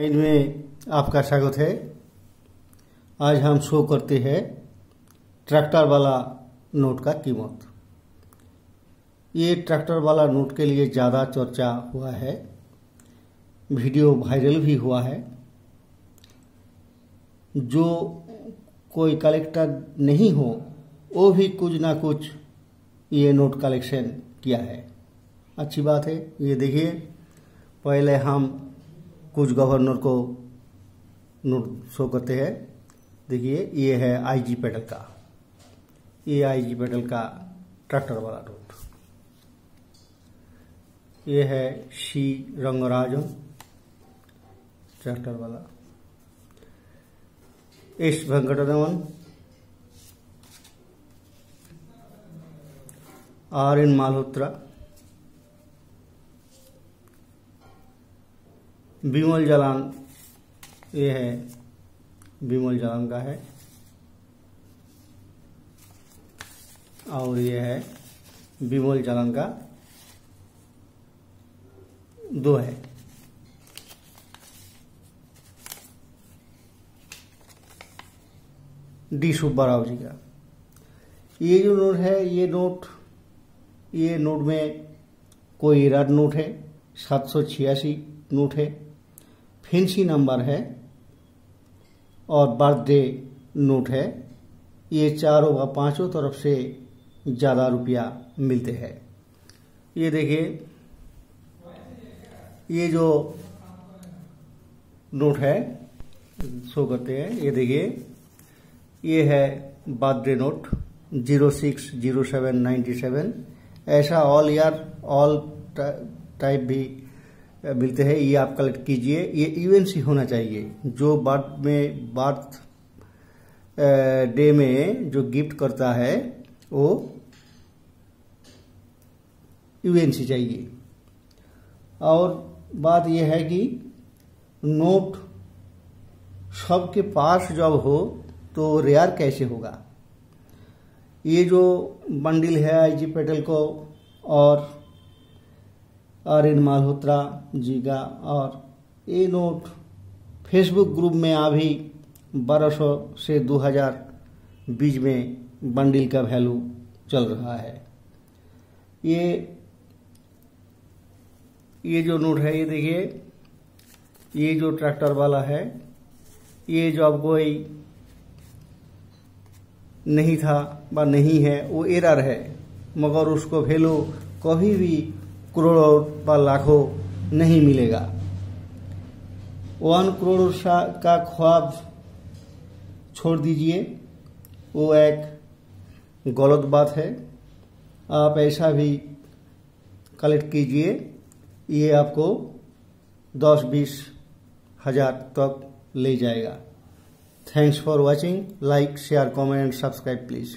इनमें आपका स्वागत है। आज हम शो करते हैं ट्रैक्टर वाला नोट का कीमत। ये ट्रैक्टर वाला नोट के लिए ज़्यादा चर्चा हुआ है। वीडियो वायरल भी हुआ है। जो कोई कलेक्टर नहीं हो, वो भी कुछ ना कुछ ये नोट कलेक्शन किया है। अच्छी बात है, ये देखिए। पहले हम कुछ गवर्नर को नोट शो करते हैं। देखिए, ये है आईजी पेडल का। ये आईजी पेडल का ट्रैक्टर वाला नोट ये है सी रंगराजन ट्रैक्टर वाला। S Venkitaraman R N Malhotra Bimal Jalan, ये है, विमल जलान का है। और ये है, विमल जलान का दो है। डी सुब्बा राव जी का। ये जो नोट है, ये नोट ये नोट में कोई रड नोट है, सात सौ छियासी नोट है। फेंसी नंबर है और बर्थडे नोट है। ये चारों व पाँचों तरफ़ से ज़्यादा रुपया मिलते हैं। ये देखिए, ये जो नोट है, शो करते हैं। ये देखिए, ये है birthday note, zero six, zero seven, ninety seven. ऐसा ऑल ईयर, ऑल टाइप भी मिलते हैं, ये आप कलेक्ट कीजिए। ये यूएनसी होना चाहिए, जो बर्थ में बर्थ डे में जो गिफ्ट करता है, वो यूएनसी चाहिए। और बात यह है कि नोट सबके पास जब हो तो रेयर कैसे होगा? ये जो बंडल है आईजी पेटल को, और मालहोत्रा जी का और ये नोट फेसबुक ग्रुप में अभी बारह सौ से दो हज़ार बीच में बंडल का वैल्यू चल रहा है। ये ये जो नोट है, ये देखिए, ये जो ट्रैक्टर वाला है, ये जो अब कोई नहीं था व नहीं है, वो एरर है, मगर उसको वैल्यू कभी भी करोड़ों व लाखों नहीं मिलेगा। वन करोड़ का ख्वाब छोड़ दीजिए। वो एक गलत बात है। आप ऐसा भी कलेक्ट कीजिए। ये आपको दस बीस हज़ार तक ले जाएगा। Thanks for watching like share comment subscribe please